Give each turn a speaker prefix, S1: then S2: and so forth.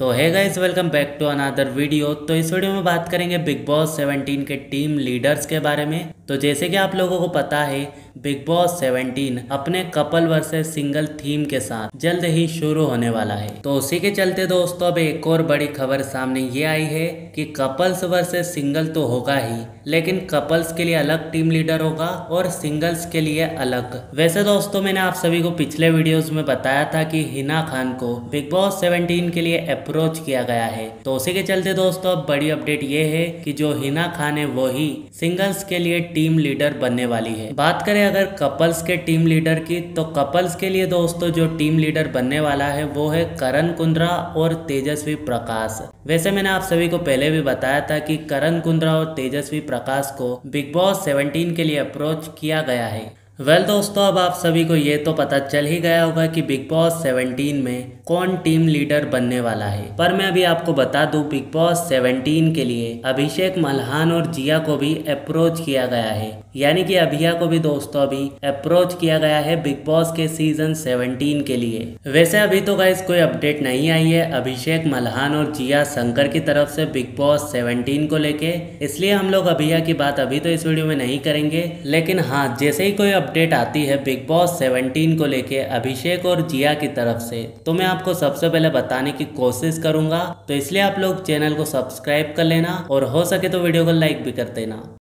S1: तो है guys welcome back to another video तो इस वीडियो में बात करेंगे बिग बॉस 17 के टीम लीडर्स के बारे में। तो जैसे कि आप लोगों को पता है बिग बॉस 17 अपने कपल वर्सेस सिंगल थीम के साथ जल्द ही शुरू होने वाला है। तो उसी के चलते दोस्तों, अब एक और बड़ी खबर सामने ये आई है कि कपल्स वर्सेस सिंगल तो होगा ही, लेकिन कपल्स के लिए अलग टीम लीडर होगा और सिंगल्स के लिए अलग। वैसे दोस्तों, मैंने आप सभी को पिछले वीडियोस में बताया था कि हिना खान को बिग बॉस 17 के लिए अप्रोच किया गया है। तो उसी के चलते दोस्तों, अब बड़ी अपडेट ये है कि जो हिना खान है, वो ही सिंगल्स के लिए टीम लीडर बनने वाली है। बात करें अगर कपल्स के टीम लीडर की तो कपल्स के लिए दोस्तों जो टीम लीडर बनने वाला है, वो है करण कुंद्रा और तेजस्वी प्रकाश। वैसे मैंने आप सभी को पहले भी बताया था कि करण कुंद्रा और तेजस्वी प्रकाश को बिग बॉस 17 के लिए अप्रोच किया गया है। वेल well, दोस्तों अब आप सभी को ये तो पता चल ही गया होगा कि बिग बॉस 17 में कौन टीम लीडर बनने वाला है। पर मैं अभी आपको बता दूँ बिग बॉस 17 के लिए अभिषेक मल्हान और जिया को भी अप्रोच किया गया है। यानी कि अभिया को भी दोस्तों अभी अप्रोच किया गया है बिग बॉस के सीज़न 17 के लिए। वैसे अभी तो गाइस कोई अपडेट नहीं आई है अभिषेक मल्हान और जिया शंकर की तरफ़ से बिग बॉस सेवनटीन को लेके। इसलिए हम लोग अभिया की बात अभी तो इस वीडियो में नहीं करेंगे। लेकिन हाँ जैसे ही कोई अपडेट आती है बिग बॉस 17 को लेके अभिषेक और जिया की तरफ़ से। तो मैं आपको सबसे पहले बताने की कोशिश करूँगा तो इसलिए आप लोग चैनल को सब्सक्राइब कर लेना और हो सके तो वीडियो को लाइक भी कर देना।